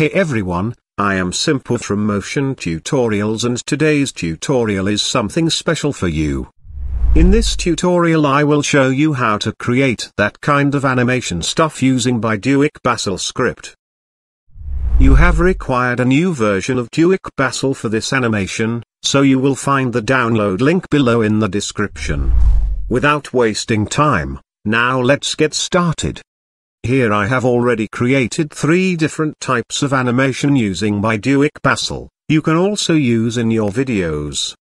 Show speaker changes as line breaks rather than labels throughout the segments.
Hey everyone, I am Simple from Motion Tutorials and today's tutorial is something special for you. In this tutorial I will show you how to create that kind of animation stuff using by Duik Bassel script. You have required a new version of Duik Bassel for this animation, so you will find the download link below in the description. Without wasting time, now let's get started. Here I have already created three different types of animation using by Duik Bassel, you can also use in your videos.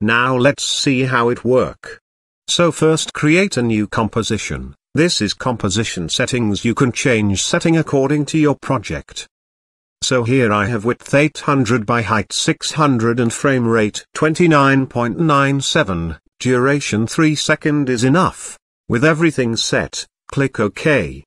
Now let's see how it work. So first create a new composition, this is composition settings you can change setting according to your project. So here I have width 800 by height 600 and frame rate 29.97, duration 3 second is enough. With everything set, click OK.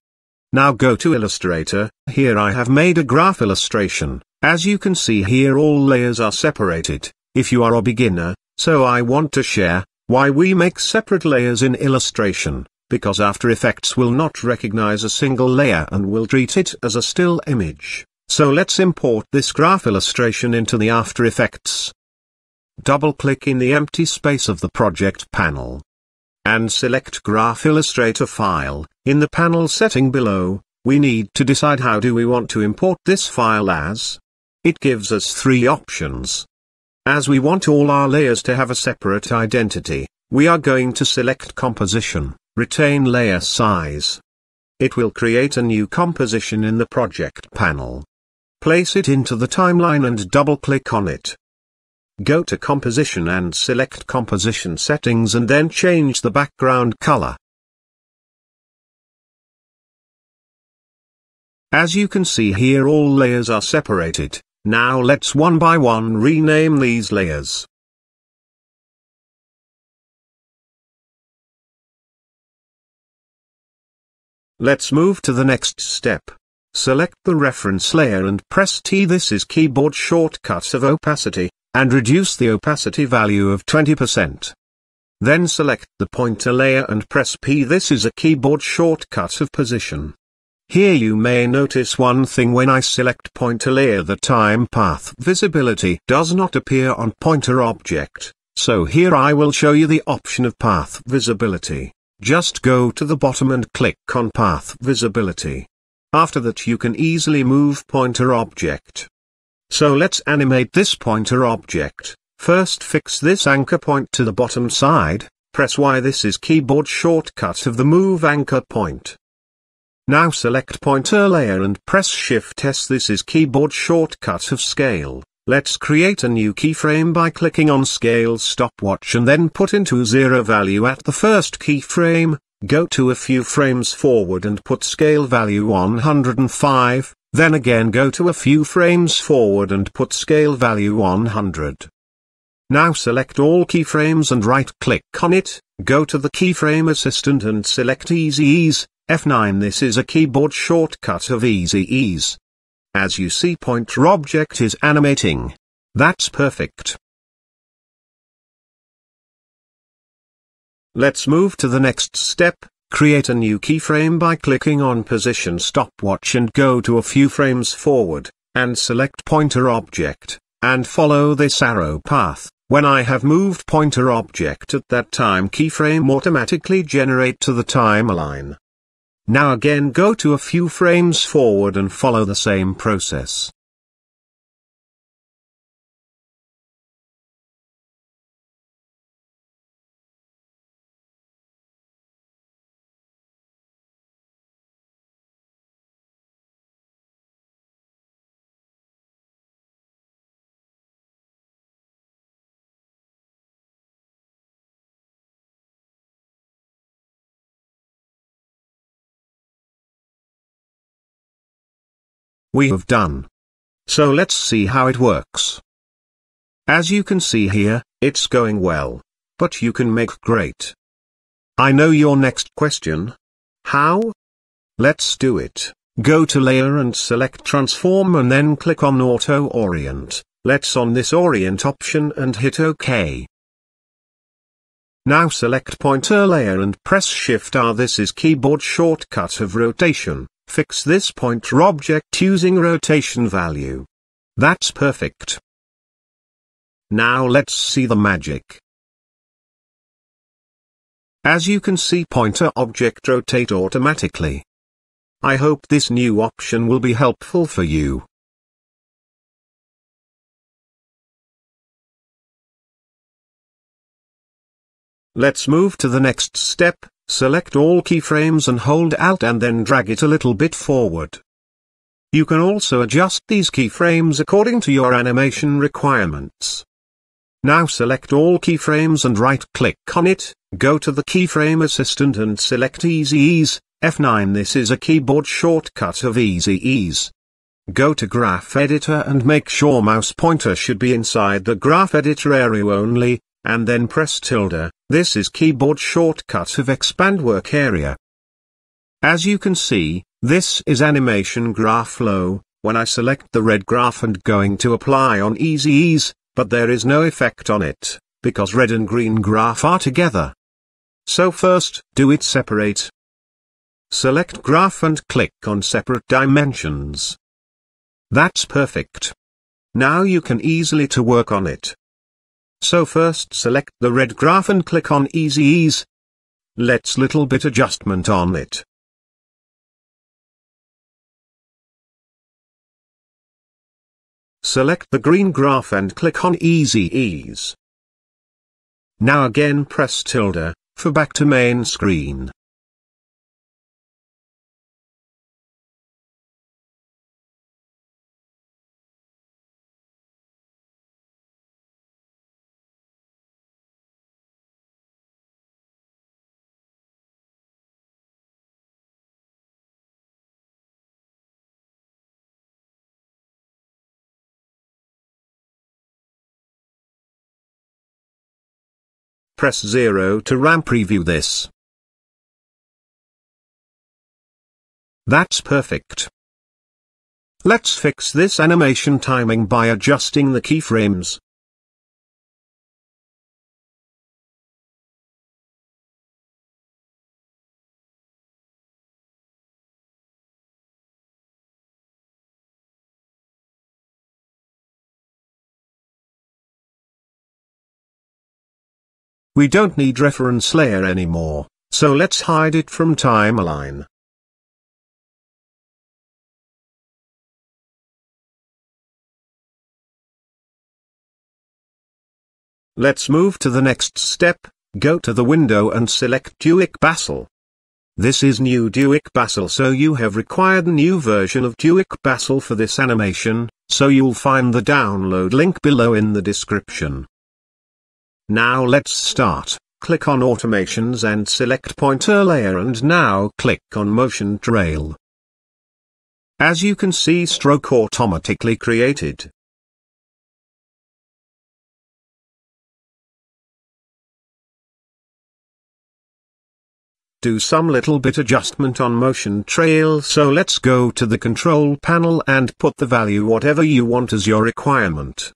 Now go to Illustrator, here I have made a graph illustration, as you can see here all layers are separated, if you are a beginner, so I want to share, why we make separate layers in illustration, because After Effects will not recognize a single layer and will treat it as a still image, so let's import this graph illustration into the After Effects. Double-click in the empty space of the project panel and select Graph Illustrator file. In the panel setting below, we need to decide how do we want to import this file as. It gives us three options. As we want all our layers to have a separate identity, we are going to select Composition, retain layer size. It will create a new composition in the project panel. Place it into the timeline and double-click on it. Go to Composition and select Composition Settings and then change the background color. As you can see here all layers are separated, now let's one by one rename these layers. Let's move to the next step. Select the reference layer and press T. This is keyboard shortcut of opacity and reduce the opacity value of 20%. Then select the pointer layer and press P. This is a keyboard shortcut of position. Here you may notice one thing when I select pointer layer the time path visibility does not appear on pointer object, so here I will show you the option of path visibility. Just go to the bottom and click on path visibility. After that you can easily move pointer object. So let's animate this pointer object. First fix this anchor point to the bottom side, press Y this is keyboard shortcut of the move anchor point. Now select pointer layer and press Shift S this is keyboard shortcut of scale. Let's create a new keyframe by clicking on scale stopwatch and then put into zero value at the first keyframe, go to a few frames forward and put scale value 105, then again go to a few frames forward and put scale value 100. Now select all keyframes and right-click on it, go to the keyframe assistant and select Easy Ease, F9 This is a keyboard shortcut of Easy Ease. As you see pointer object is animating. That's perfect. Let's move to the next step, Create a new keyframe by clicking on position stopwatch and go to a few frames forward, and select pointer object, and follow this arrow path. When I have moved pointer object at that time keyframe automatically generate to the timeline. Now again go to a few frames forward and follow the same process. We have done. So let's see how it works. As you can see here, it's going well. But you can make great. I know your next question. How? Let's do it. Go to layer and select transform and then click on auto orient. Let's on this orient option and hit OK. Now select pointer layer and press shift R. This is keyboard shortcut of rotation. Fix this pointer object using rotation value. That's perfect. Now let's see the magic. As you can see pointer object rotate automatically. I hope this new option will be helpful for you. Let's move to the next step, select all keyframes and hold Alt and then drag it a little bit forward. You can also adjust these keyframes according to your animation requirements. Now select all keyframes and right-click on it, go to the keyframe assistant and select Easy Ease, F9 This is a keyboard shortcut of Easy Ease. Go to Graph Editor and make sure mouse pointer should be inside the Graph Editor area only, and then press tilde, this is keyboard shortcut of Expand Work Area. As you can see, this is Animation Graph Flow, when I select the red graph and going to apply on Easy Ease, but there is no effect on it, because red and green graph are together. So first, do it separate. Select graph and click on separate dimensions. That's perfect. Now you can easily to work on it. So first select the red graph and click on Easy Ease. Let's little bit adjustment on it. Select the green graph and click on Easy Ease. Now again press tilde, for back to main screen. Press 0 to RAM preview this. That's perfect. Let's fix this animation timing by adjusting the keyframes. We don't need reference layer anymore, so let's hide it from timeline. Let's move to the next step, go to the window and select Duik Bassel. This is new Duik Bassel so you have required a new version of Duik Bassel for this animation, so you'll find the download link below in the description. Now let's start. Click on Automations and select Pointer Layer and now click on Motion Trail. As you can see stroke automatically created. Do some little bit adjustment on motion trail so let's go to the control panel and put the value whatever you want as your requirement.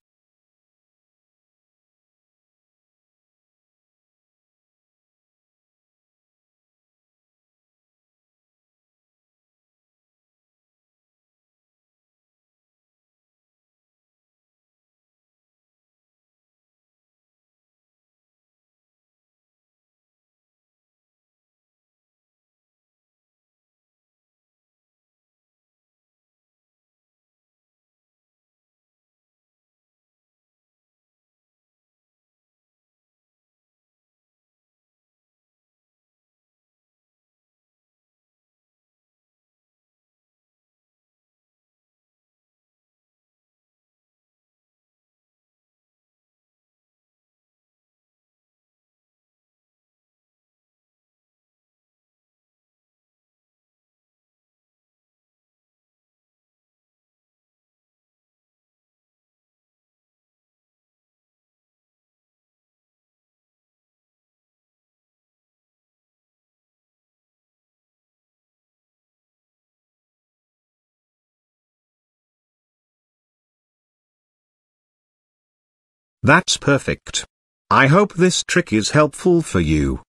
That's perfect. I hope this trick is helpful for you.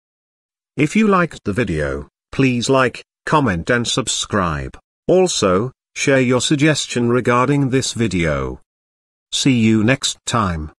If you liked the video, please like, comment and subscribe. Also, share your suggestion regarding this video. See you next time.